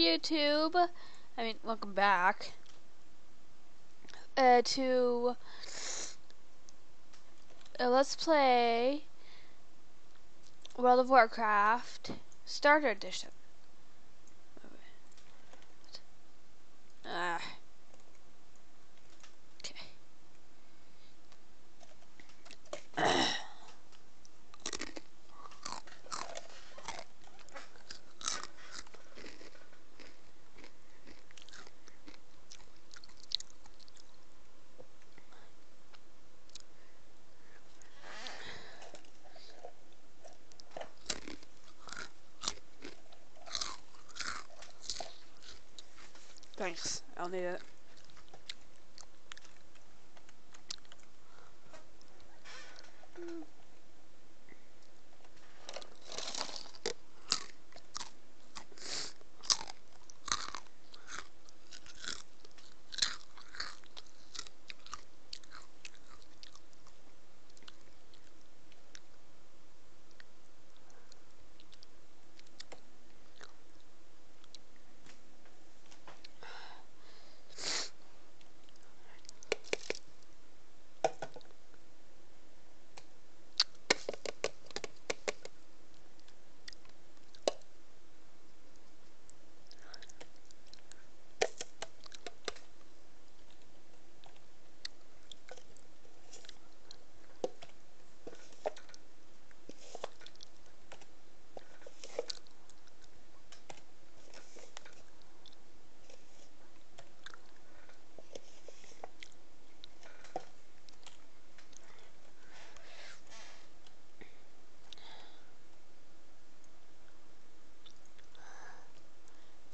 YouTube. I mean, welcome back uh, to uh, Let's Play World of Warcraft Starter Edition. Ah. Okay. Thanks. I'll need it.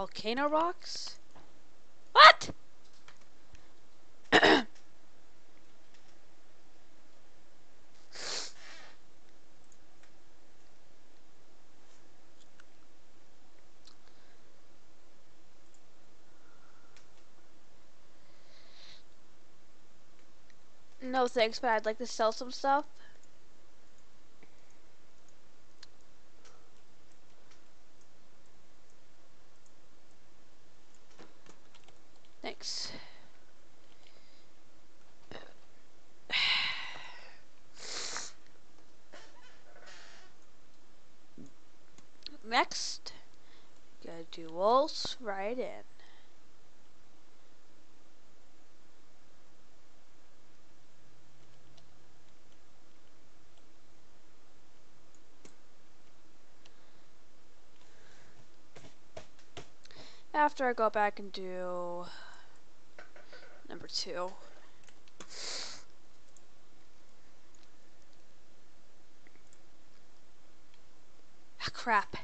Volcano rocks? What? no thanks, but I'd like to sell some stuff. Thanks. Next, gotta do waltz right in. After I go back and do number two. Ah, crap.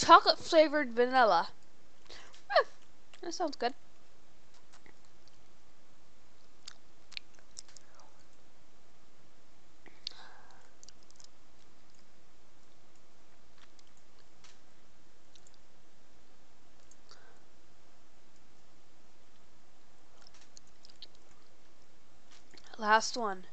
Chocolate flavored vanilla. That sounds good. Last one.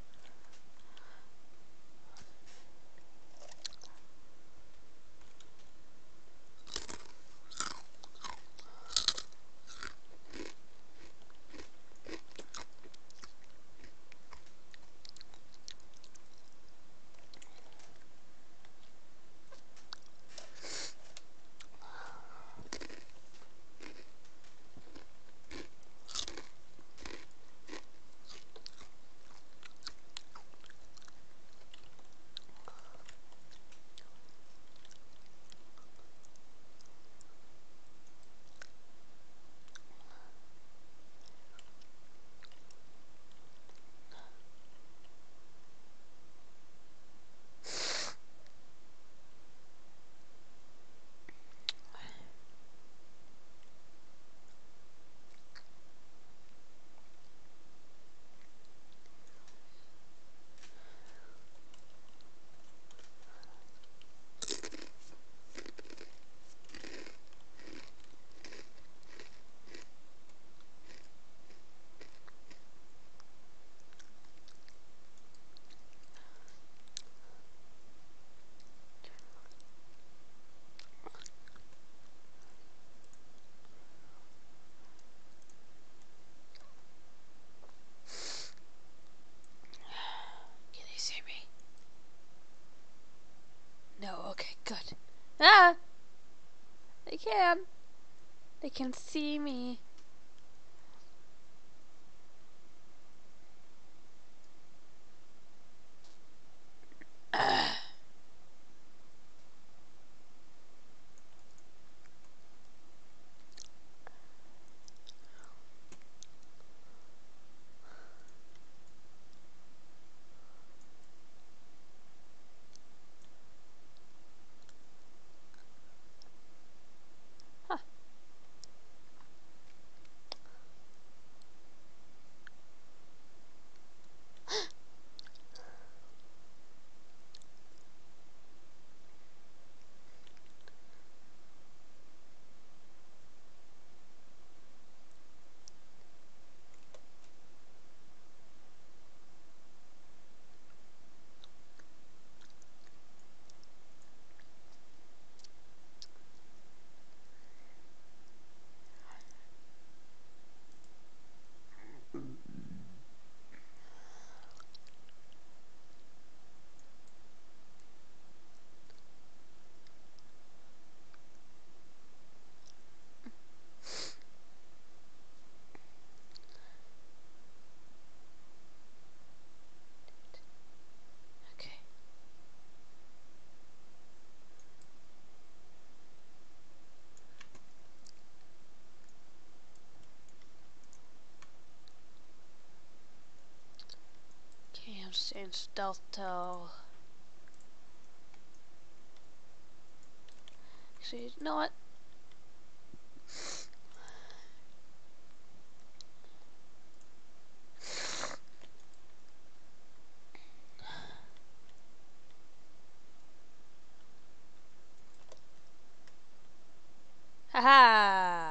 Can see me. Huh. Okay. Okay, I'm stealth uh, till. Actually, you know what? Haha!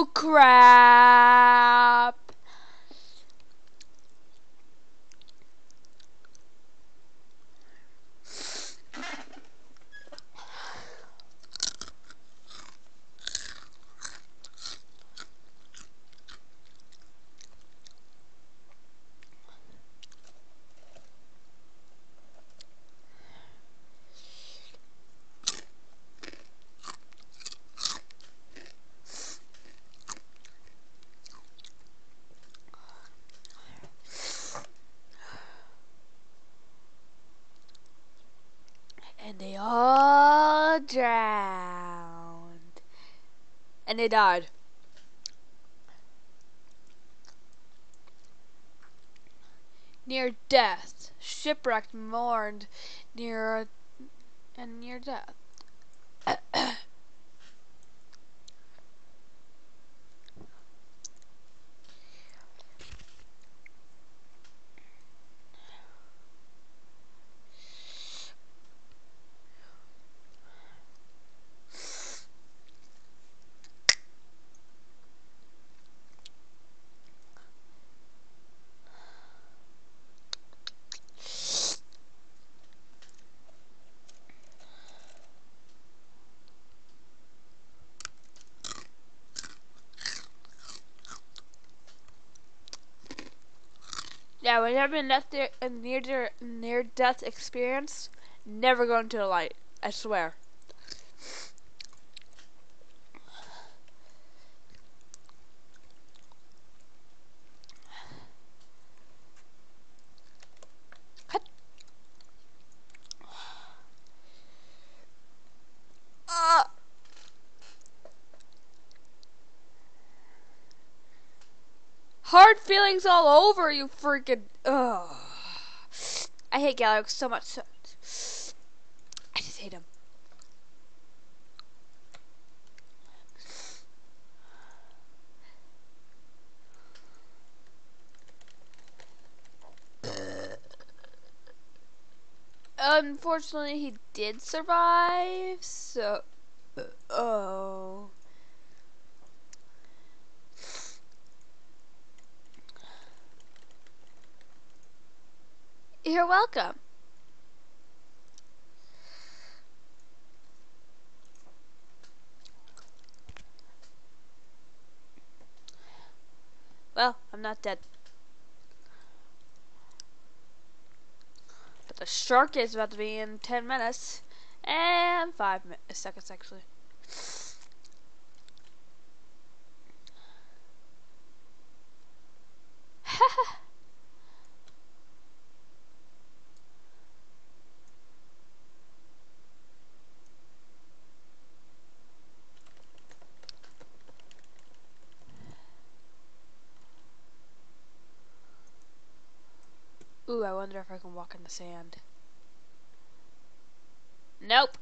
Oh crap! and they all drowned. And they died. Near death, shipwrecked, mourned, near and near death. Yeah, when you're in death, a near near death experience, never go into the light. I swear. Cut. Uh. Hard feelings all over you freaking. Ugh. I hate Galax so much. So, I just hate him. Unfortunately, he did survive, so. Uh, oh. You're welcome. Well, I'm not dead. But the shark is about to be in 10 minutes. And 5 seconds, actually. Ooh, I wonder if I can walk in the sand. Nope.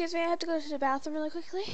Excuse me, I have to go to the bathroom really quickly.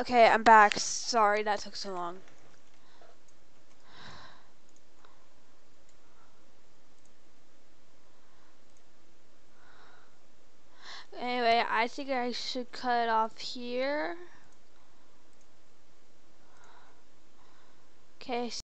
Okay, I'm back. Sorry that took so long. Anyway, I think I should cut it off here. Okay.